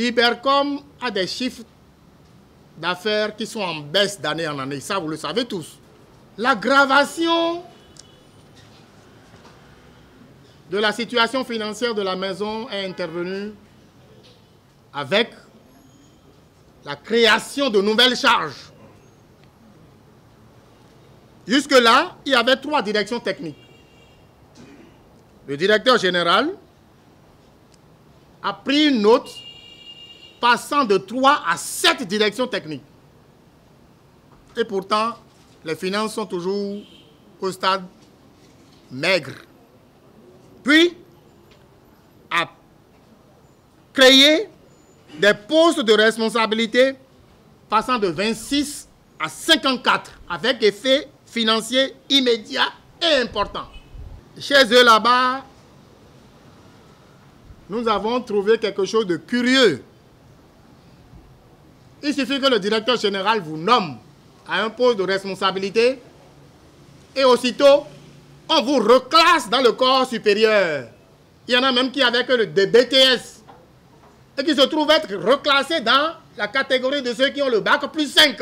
L'Ibercom a des chiffres d'affaires qui sont en baisse d'année en année. Ça, vous le savez tous. L'aggravation de la situation financière de la maison est intervenue avec la création de nouvelles charges. Jusque-là, il y avait trois directions techniques. Le directeur général a pris une note passant de trois à sept directions techniques. Et pourtant, les finances sont toujours au stade maigre. Puis, a créé des postes de responsabilité passant de 26 à 54 avec effet financier immédiat et important. Chez eux là-bas, nous avons trouvé quelque chose de curieux. Il suffit que le directeur général vous nomme à un poste de responsabilité et aussitôt, on vous reclasse dans le corps supérieur. Il y en a même qui avaient que le BTS et qui se trouvent être reclassés dans la catégorie de ceux qui ont le bac plus 5.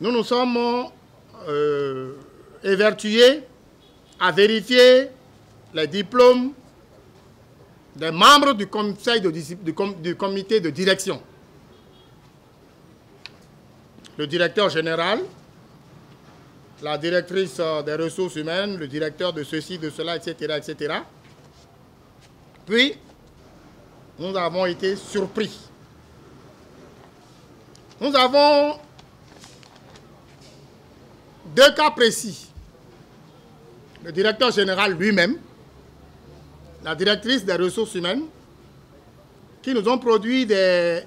Nous nous sommes euh, évertués à vérifier les diplômes des membres du conseil du comité de direction. Le directeur général, la directrice euh, des ressources humaines, le directeur de ceci, de cela, etc., etc. Puis, nous avons été surpris. Nous avons deux cas précis. Le directeur général lui-même, la directrice des ressources humaines, qui nous ont produit des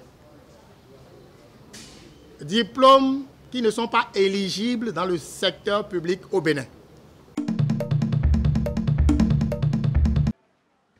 diplômes qui ne sont pas éligibles dans le secteur public au Bénin.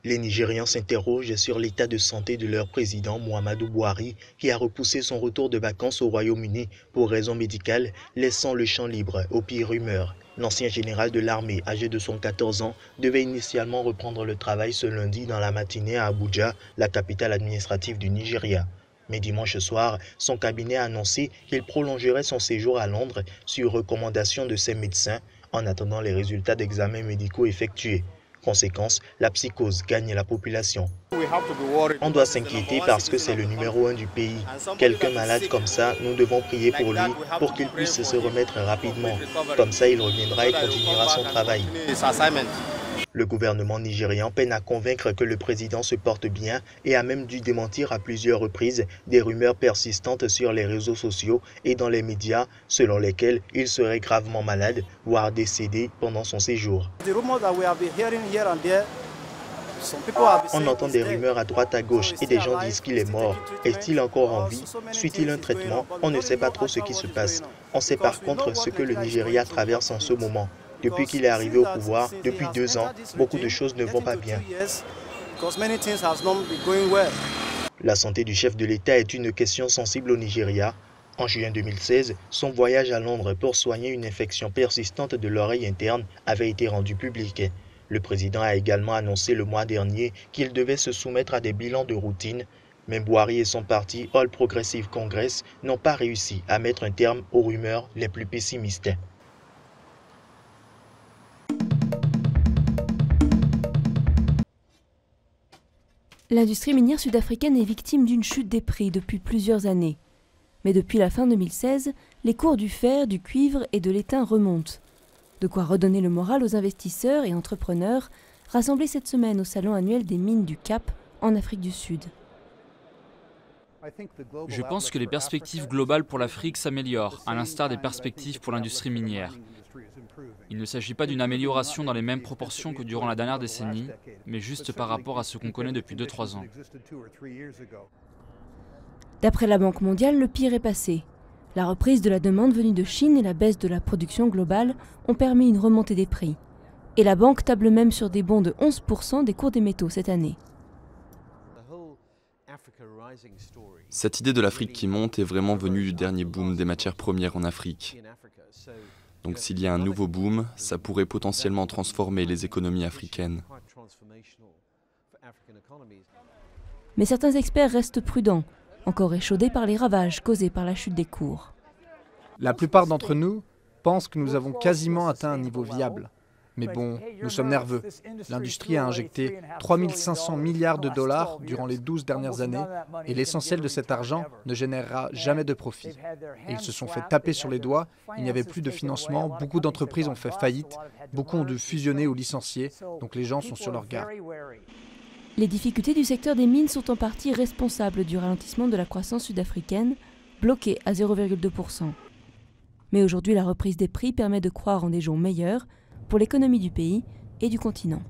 Les Nigérians s'interrogent sur l'état de santé de leur président Muhammadu Buhari qui a repoussé son retour de vacances au Royaume-Uni pour raisons médicales, laissant le champ libre aux pires rumeurs. L'ancien général de l'armée, âgé de 114 ans, devait initialement reprendre le travail ce lundi dans la matinée à Abuja, la capitale administrative du Nigeria. Mais dimanche soir, son cabinet a annoncé qu'il prolongerait son séjour à Londres sur recommandation de ses médecins en attendant les résultats d'examens médicaux effectués. Conséquence, la psychose gagne la population. On doit s'inquiéter parce que c'est le numéro un du pays. Quelqu'un malade comme ça, nous devons prier pour lui pour qu'il puisse se remettre rapidement. Comme ça, il reviendra et continuera son travail. Le gouvernement nigérian peine à convaincre que le président se porte bien et a même dû démentir à plusieurs reprises des rumeurs persistantes sur les réseaux sociaux et dans les médias selon lesquelles il serait gravement malade, voire décédé pendant son séjour. On entend des rumeurs à droite à gauche et des gens disent qu'il est mort. Est-il encore en vie? Suit-il un traitement? On ne sait pas trop ce qui se passe. On sait par contre ce que le Nigeria traverse en ce moment. Depuis qu'il est arrivé au pouvoir, depuis deux ans, beaucoup de choses ne vont pas bien. La santé du chef de l'État est une question sensible au Nigeria. En juin 2016, son voyage à Londres pour soigner une infection persistante de l'oreille interne avait été rendu public. Le président a également annoncé le mois dernier qu'il devait se soumettre à des bilans de routine, mais Boiri et son parti All Progressive Congress n'ont pas réussi à mettre un terme aux rumeurs les plus pessimistes. L'industrie minière sud-africaine est victime d'une chute des prix depuis plusieurs années. Mais depuis la fin 2016, les cours du fer, du cuivre et de l'étain remontent. De quoi redonner le moral aux investisseurs et entrepreneurs rassemblés cette semaine au salon annuel des mines du Cap en Afrique du Sud. Je pense que les perspectives globales pour l'Afrique s'améliorent, à l'instar des perspectives pour l'industrie minière. Il ne s'agit pas d'une amélioration dans les mêmes proportions que durant la dernière décennie, mais juste par rapport à ce qu'on connaît depuis 2-3 ans. D'après la Banque mondiale, le pire est passé. La reprise de la demande venue de Chine et la baisse de la production globale ont permis une remontée des prix. Et la banque table même sur des bons de 11% des cours des métaux cette année. Cette idée de l'Afrique qui monte est vraiment venue du dernier boom des matières premières en Afrique. Donc s'il y a un nouveau boom, ça pourrait potentiellement transformer les économies africaines. Mais certains experts restent prudents, encore échaudés par les ravages causés par la chute des cours. La plupart d'entre nous pensent que nous avons quasiment atteint un niveau viable. Mais bon, nous sommes nerveux. L'industrie a injecté 3500 milliards de dollars durant les 12 dernières années et l'essentiel de cet argent ne générera jamais de profit. Et ils se sont fait taper sur les doigts, il n'y avait plus de financement, beaucoup d'entreprises ont fait faillite, beaucoup ont dû fusionner ou licencier, donc les gens sont sur leur garde. Les difficultés du secteur des mines sont en partie responsables du ralentissement de la croissance sud-africaine, bloquée à 0,2%. Mais aujourd'hui, la reprise des prix permet de croire en des jours meilleurs pour l'économie du pays et du continent.